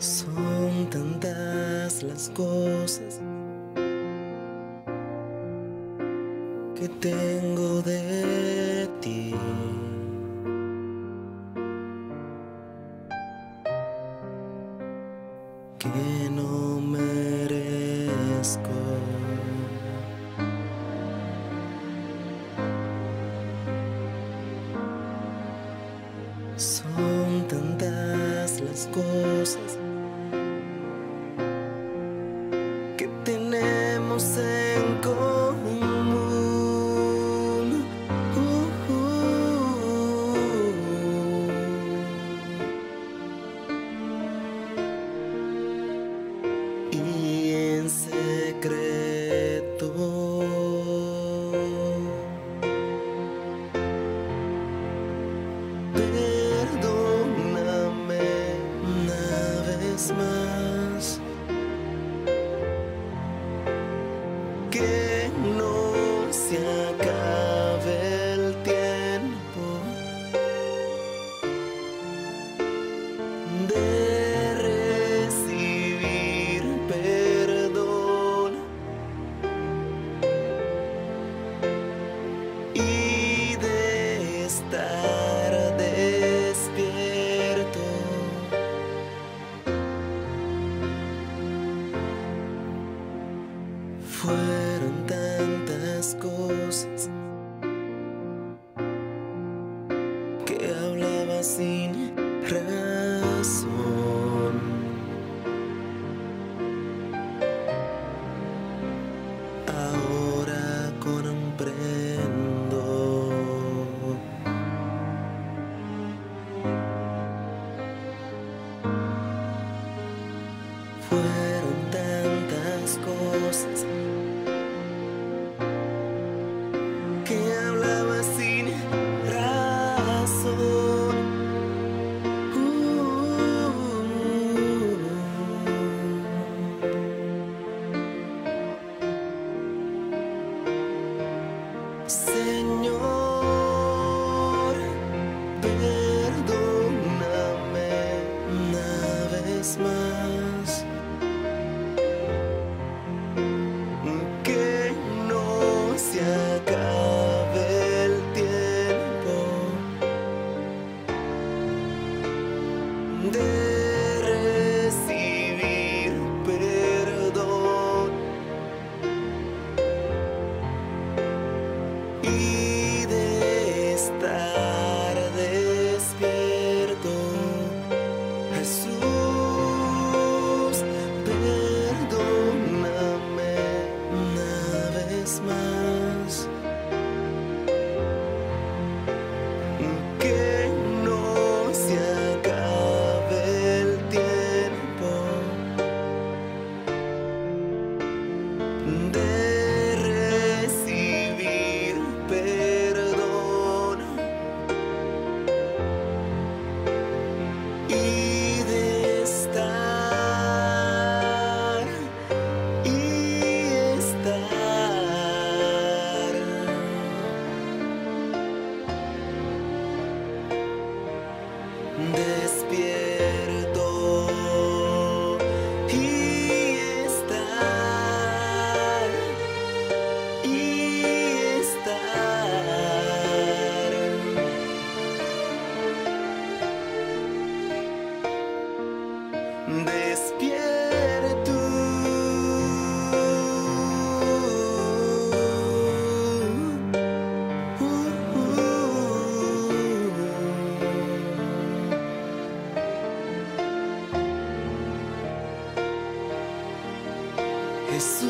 Son tantas las cosas que tengo de ti. Que no merezco. Son tantas las cosas. Christmas. away. olvide esta. Jesus